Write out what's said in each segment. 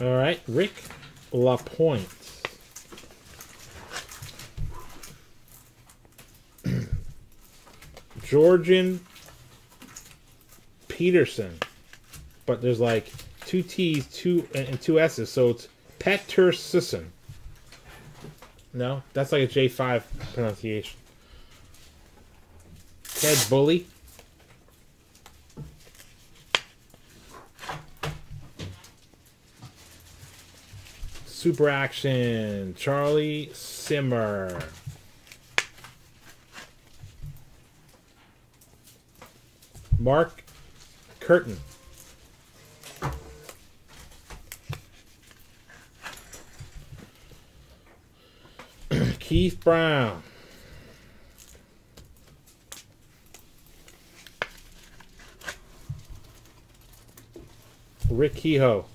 All right, Rick LaPointe. Georgian Peterson. But there's like two T's, two and two S's, so it's Peterson. No, that's like a J5 pronunciation. Ted Bulley. Super Action, Charlie Simmer. Mark Curtin. Keith Brown. Rick Kehoe.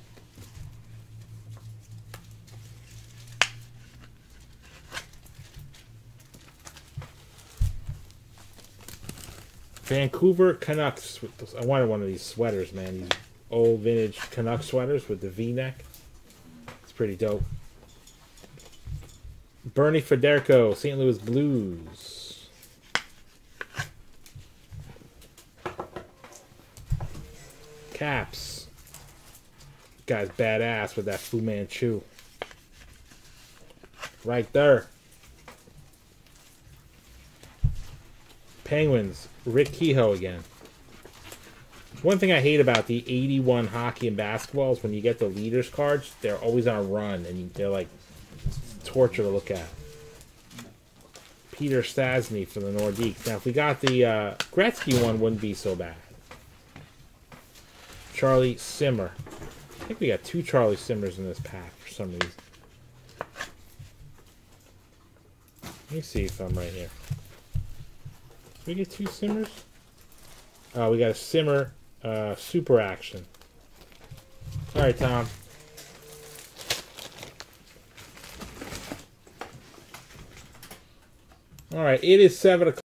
Vancouver Canucks. I wanted one of these sweaters, man. These old vintage Canuck sweaters with the V-neck. It's pretty dope. Bernie Federko, St. Louis Blues. Caps. Guy's badass with that Fu Manchu. Right there. Penguins, Rick Kehoe again. One thing I hate about the 81 hockey and basketball is when you get the leaders cards, they're always on a run and they're like torture to look at. Peter Stastny for the Nordiques. Now, if we got the uh, Gretzky one, wouldn't be so bad. Charlie Simmer. I think we got two Charlie Simmers in this pack for some reason. Let me see if I'm right here. We get two Simmers? Oh, we got a Simmer uh, Super Action. All right, Tom. All right, it is 7 o'clock.